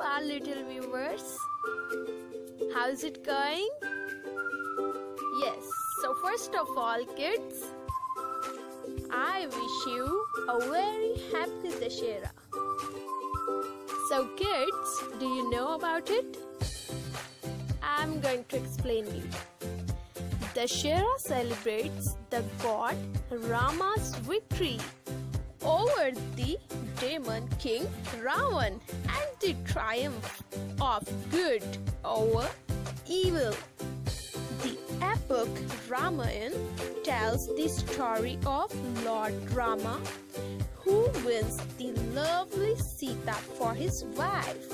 our little viewers. How's it going? Yes, so first of all, kids, I wish you a very happy Dussehra. So, kids, do you know about it? I'm going to explain you. Dussehra celebrates the god Rama's victory over the demon king Ravan the triumph of good over evil. The epic Ramayana tells the story of Lord Rama who wins the lovely Sita for his wife,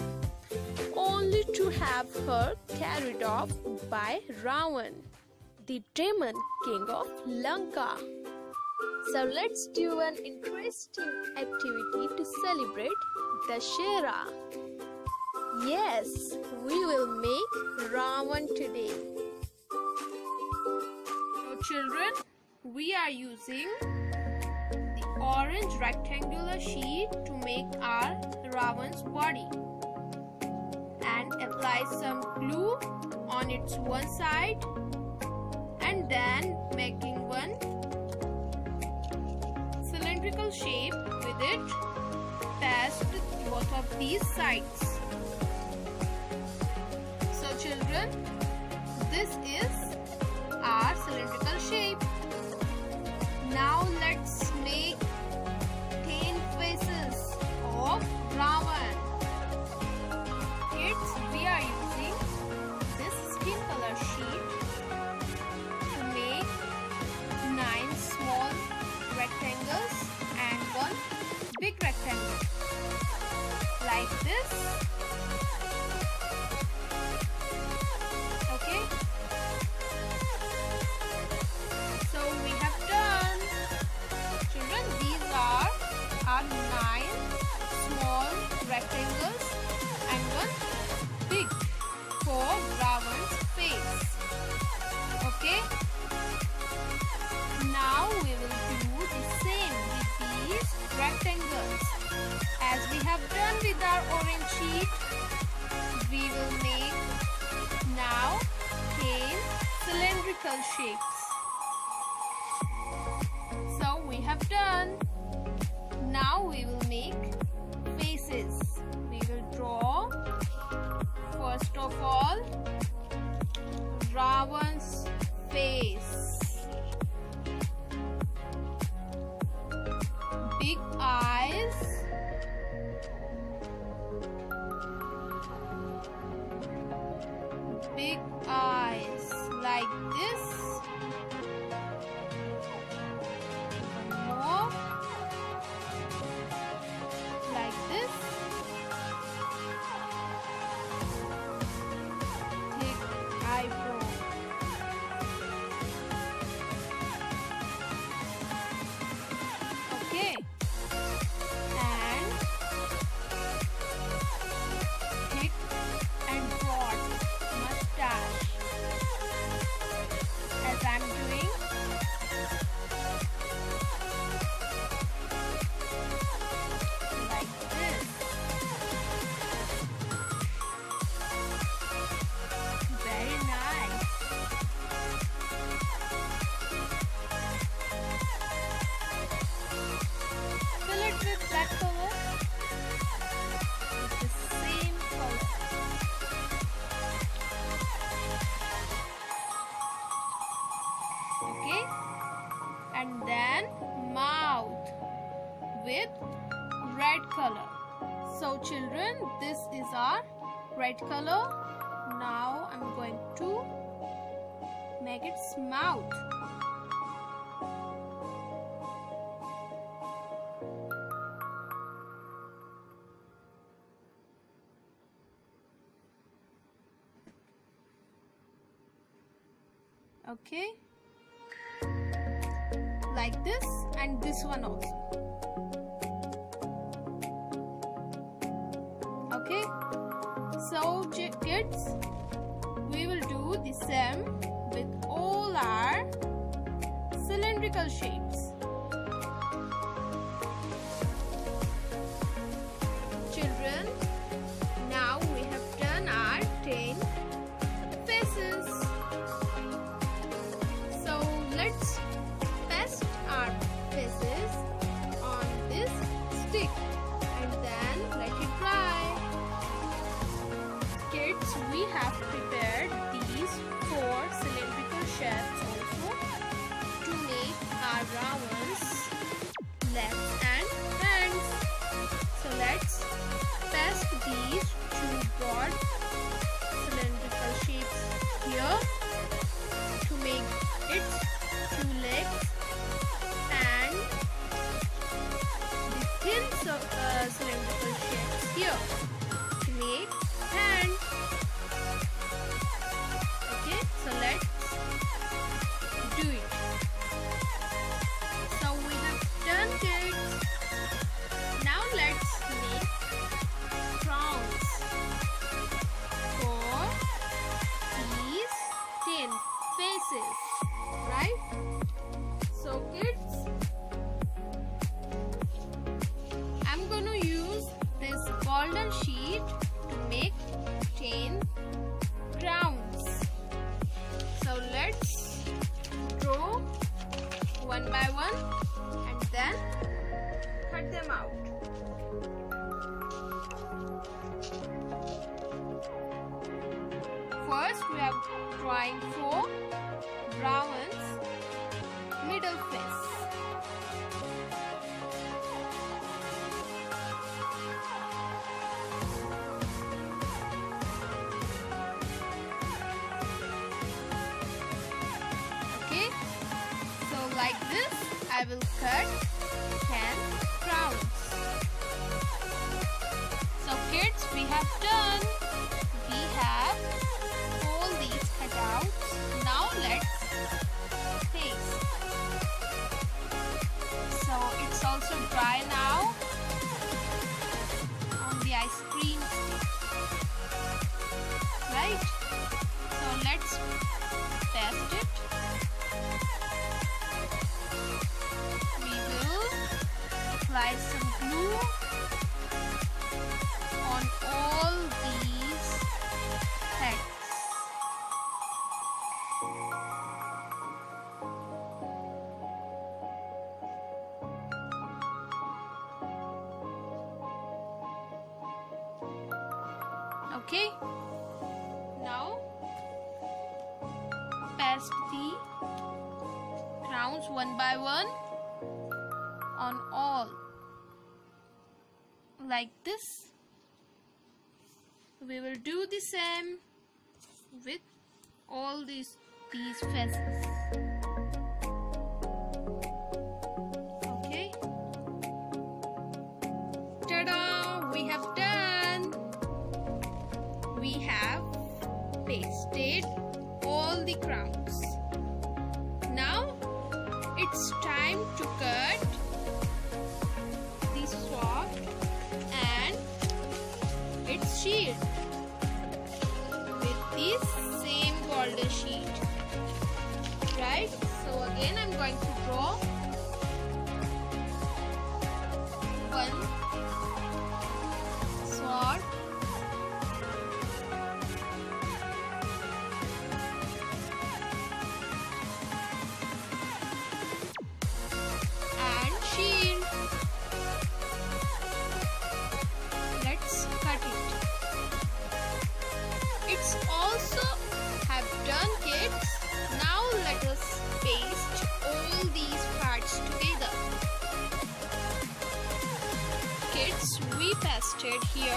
only to have her carried off by Ravan, the demon king of Lanka. So let's do an interesting activity to celebrate Dussehra. Yes, we will make Ravan today. So children, we are using the orange rectangular sheet to make our Ravan's body and apply some glue on its one side and then making one shape with it past both of these sides. So children, this is like this we will make now 10 cylindrical shapes. So we have done. Now we will make faces. We will draw first of all Ravan's face. With red color. So, children, this is our red color. Now, I'm going to make its mouth. okay like this and this one also kids we will do the same with all our cylindrical shapes broad drawing four Ravans middle face. Okay, so like this I will cut 10 crowns. So kids we have done. Also dry now on the ice cream. Right? So let's test it. We will apply some glue Okay. Now paste the crowns one by one on all. Like this. We will do the same with all these these faces now it's time to cut the soft and its sheet with this same golden sheet. Right? So again I'm going to draw here.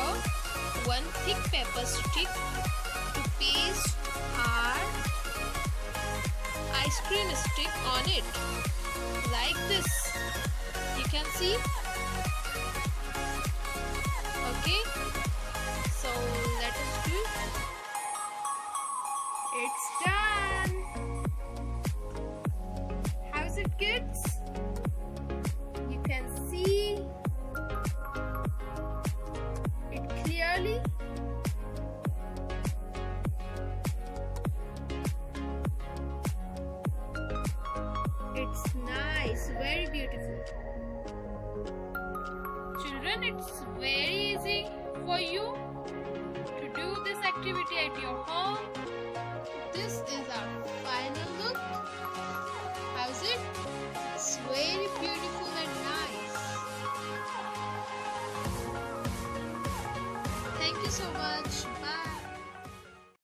One thick paper stick to paste our ice cream stick on it. Like this. You can see? Okay. So let us do. It's done. How's it kids you to do this activity at your home. This is our